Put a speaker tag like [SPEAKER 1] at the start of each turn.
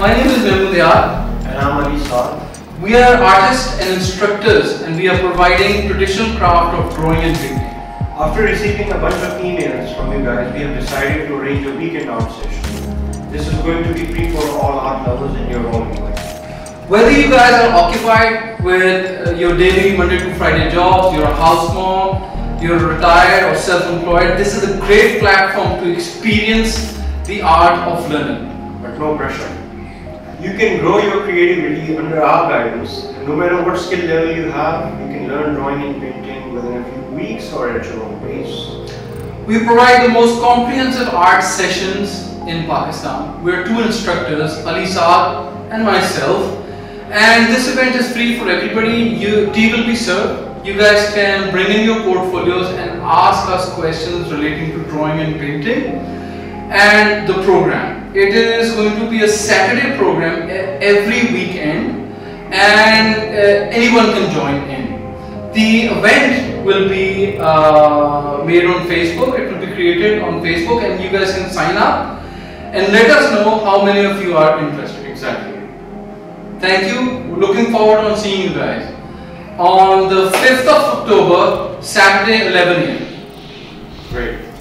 [SPEAKER 1] my name is Mahmood.
[SPEAKER 2] And I'm Ali Saad.
[SPEAKER 1] We are artists and instructors and we are providing traditional craft of drawing and painting.
[SPEAKER 2] After receiving a bunch of emails from you guys, we have decided to arrange a weekend art session. This is going to be free for all art lovers and you're all invited.
[SPEAKER 1] Whether you guys are occupied with uh, your daily Monday to Friday jobs, you're a house mom, you're retired or self-employed, this is a great platform to experience the art of learning.
[SPEAKER 2] But no pressure. You can grow your creativity under our guidance. No matter what skill level you have, you can learn drawing and painting within a few weeks or at your own pace.
[SPEAKER 1] We provide the most comprehensive art sessions in Pakistan. We're two instructors, Ali Saad and myself. And this event is free for everybody. You, tea will be served. You guys can bring in your portfolios and ask us questions relating to drawing and painting and the program. It is going to be a Saturday program every weekend and uh, anyone can join in. The event will be uh, made on Facebook. It will be created on Facebook and you guys can sign up and let us know how many of you are interested exactly. Thank you. Looking forward on seeing you guys. On the 5th of October, Saturday 11 a.m.
[SPEAKER 2] Great.